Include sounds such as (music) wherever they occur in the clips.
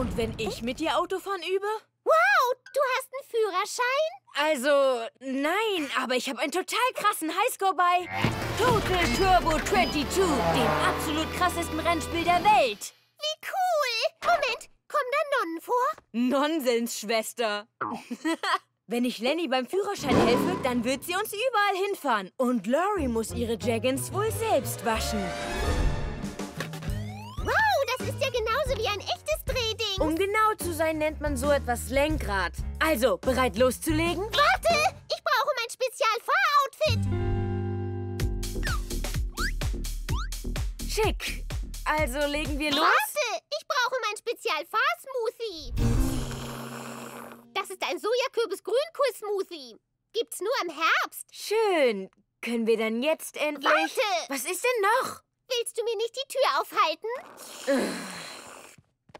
Und wenn ich mit dir Autofahren übe? Wow, du hast einen Führerschein? Also, nein, aber ich habe einen total krassen Highscore bei Total Turbo 22, dem absolut krassesten Rennspiel der Welt. Wie cool! Moment, kommen da Nonnen vor? Nonsens, Schwester. (laughs) Wenn ich Lenny beim Führerschein helfe, dann wird sie uns überall hinfahren. Und Lori muss ihre Jaggins wohl selbst waschen. Wow, das ist ja genauso wie ein. Um genau zu sein, nennt man so etwas Lenkrad. Also, bereit loszulegen? Warte, ich brauche mein Spezialfahroutfit. Schick. Also legen wir los? Warte, ich brauche mein Spezialfahrsmoothie. Das ist ein Sojakürbis-Grünkohl-Smoothie. Gibt's nur im Herbst. Schön. Können wir dann jetzt endlich... Warte! Was ist denn noch? Willst du mir nicht die Tür aufhalten?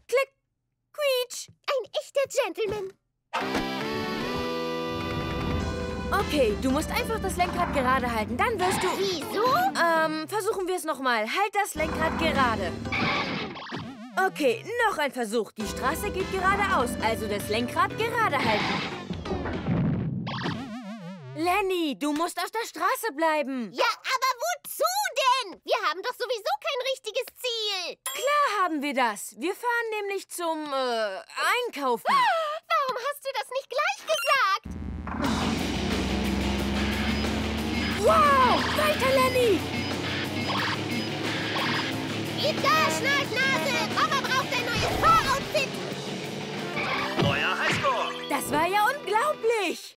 Klick, quietsch. Ein echter Gentleman. Okay, du musst einfach das Lenkrad gerade halten. Dann wirst du... Wieso? Ähm, versuchen wir es nochmal. Halt das Lenkrad gerade. Okay, noch ein Versuch. Die Straße geht geradeaus, also das Lenkrad gerade halten. Lenny, du musst auf der Straße bleiben. Ja, aber wozu denn? Wir haben doch sowieso wir das. Wir fahren nämlich zum äh, Einkaufen. (gasps) Warum hast du das nicht gleich gesagt? Wow! Weiter, Lenny! Gib da, Schnarchnase! Papa braucht ein neues Fahroutfit! Euer Highscore! Das war ja unglaublich!